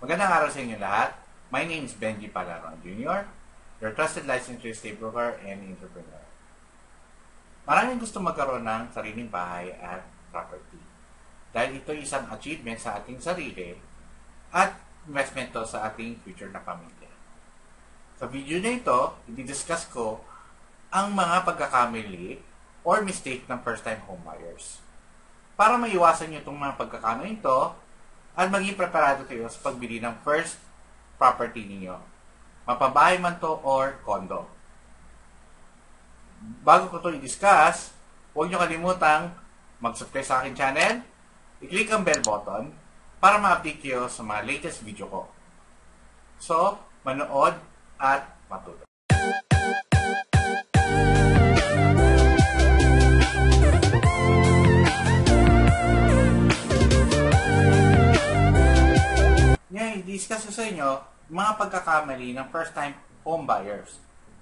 Magandang araw sa inyo lahat. My name is Benji Palaron Jr., your trusted licensed real estate broker and entrepreneur. Maraming gusto magkaroon ng sariling bahay at property. Dahil ito isang achievement sa ating sarili at investment to sa ating future na pamilya. Sa video na ito, i-discuss ko ang mga pagkakamali or mistake ng first-time homebuyers. Para maiwasan nyo itong mga pagkakamali ito at maging preparado kayo sa pagbili ng first property ninyo. Mapabahay man to or condo. Bago ko to i-discuss, huwag nyo kalimutang mag-subscribe sa akin channel, i-click ang bell button para ma-update kayo sa mga latest video ko. So, manood at matuto. I-discuss sa inyo mga pagkakamali ng first-time home buyers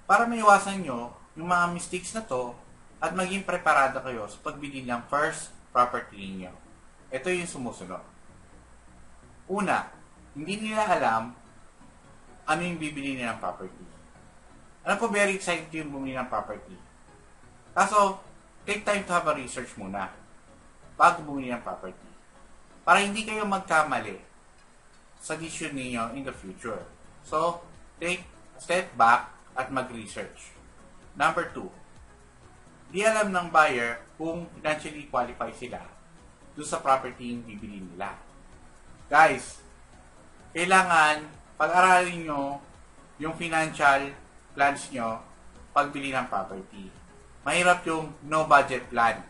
para maiwasan nyo yung mga mistakes na to at maging preparado kayo sa pagbili ng first property ninyo. Ito yung sumusunod. Una, hindi nila alam ano yung bibili nila ng property. Alam ko very excited yung bumili ng property. Kaso, take time to have a research muna bago bumili ng property. Para hindi kayo magkamali decision ninyo in the future. So, take step back at mag-research. Number two, di alam ng buyer kung financially qualified sila doon sa property yung bibili nila. Guys, kailangan pag-aralin nyo yung financial plans nyo pagbili ng property. Mahirap yung no budget plan.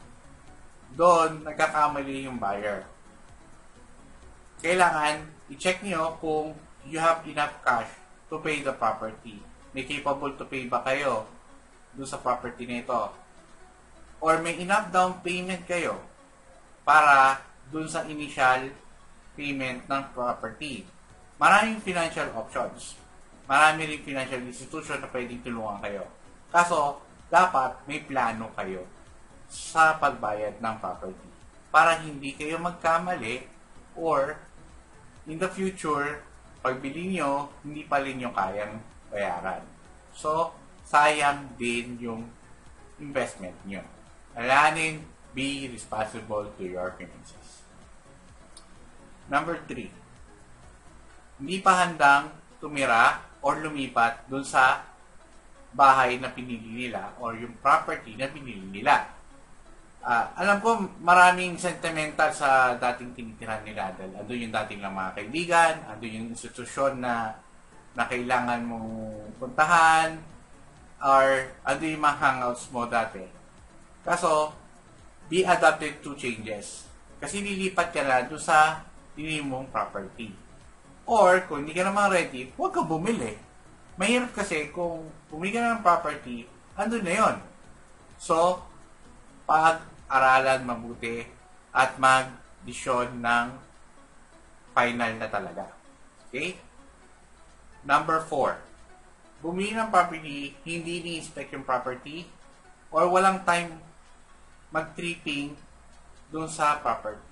Doon, nagkakamali yung buyer. Kailangan i-check nyo kung you have enough cash to pay the property. May capable to pay ba kayo doon sa property nito? Or may enough down payment kayo para doon sa initial payment ng property. Maraming financial options. Marami rin financial institution na pwedeng tulungan kayo. Kaso, dapat may plano kayo sa pagbayad ng property para hindi kayo magkamali or in the future, pagbili nyo, hindi pa rin nyo kayang bayaran. So, sayang din yung investment nyo. Alanin, be responsible to your finances. Number three, hindi pa handang tumira or lumipat dun sa bahay na pinili nila or yung property na pinili nila. Uh, alam ko maraming sentimental sa dating tinitirahan nila dahil ando yung dating lang mga kaibigan, ando yung institusyon na na kailangan mong puntahan or ando yung mga hangouts mo dati. Kaso, be adapted to changes. Kasi lilipat ka na doon sa pinili mong property. Or, kung hindi ka naman ready, huwag ka bumili. Mahirap kasi kung bumili ka na ng property, andun na yon. So, pag-aralan mabuti at mag-desisyon ng final na talaga. Okay? Number four, bumili ng property, hindi ni-inspect yung property or walang time mag-tripping dun sa property.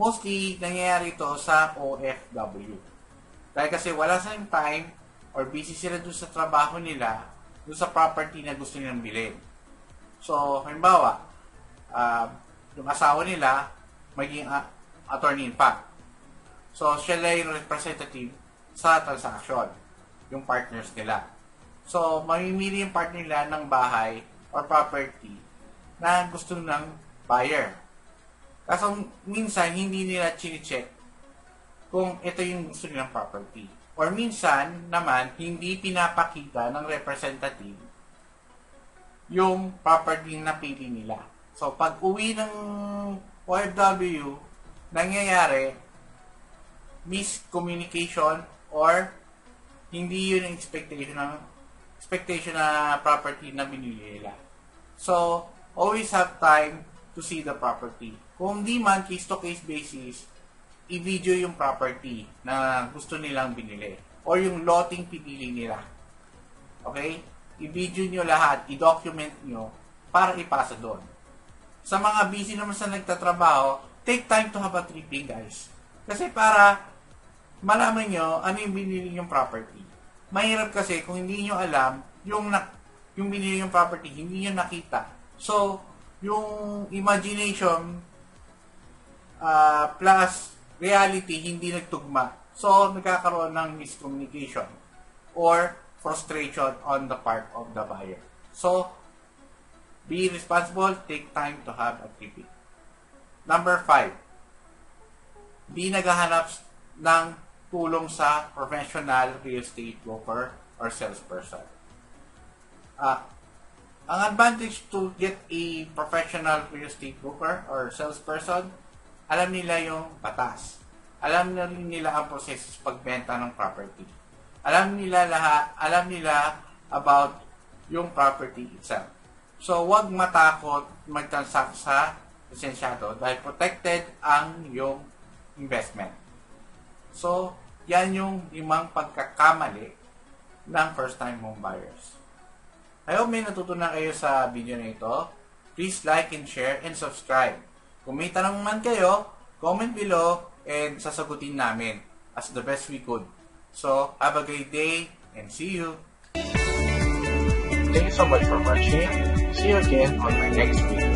Mostly, nangyayari ito sa OFW. Dahil kasi wala sa time or busy sila dun sa trabaho nila dun sa property na gusto nilang bilhin. So, halimbawa, uh, yung asawa nila, maging uh, attorney in fact. So, siya lang yung representative sa transaction, yung partners nila. So, mamimili yung partner nila ng bahay or property na gusto ng buyer. Kaso minsan, hindi nila chine-check kung ito yung gusto nilang property. Or minsan naman, hindi pinapakita ng representative yung property na pili nila. So, pag uwi ng OFW, nangyayari miscommunication or hindi yun ang expectation ng expectation na property na binili nila. So, always have time to see the property. Kung di man, case-to-case basis, i-video yung property na gusto nilang binili. Or yung lotting pinili nila. Okay? I-video nyo lahat, i-document nyo para ipasa doon. Sa mga busy naman sa nagtatrabaho, take time to have a tripping, guys. Kasi para malaman nyo ano yung binili yung property. Mahirap kasi kung hindi nyo alam yung, na, yung binili yung property, hindi nyo nakita. So, yung imagination uh, plus reality hindi nagtugma. So, nagkakaroon ng miscommunication or frustration on the part of the buyer. So, be responsible, take time to have a TP. Number five, di naghahanap ng tulong sa professional real estate broker or salesperson. Uh, ang advantage to get a professional real estate broker or salesperson, alam nila yung batas. Alam na rin nila ang proseso sa pagbenta ng property. Alam nila lahat, alam nila about yung property itself. So, huwag matakot mag-transact sa lisensyado dahil protected ang yung investment. So, yan yung limang pagkakamali ng first-time home buyers. I hope may natutunan kayo sa video na ito. Please like and share and subscribe. Kung may tanong man kayo, comment below and sasagutin namin as the best we could. So, have a great day and see you! Thank you so much for watching. See you again on my next video.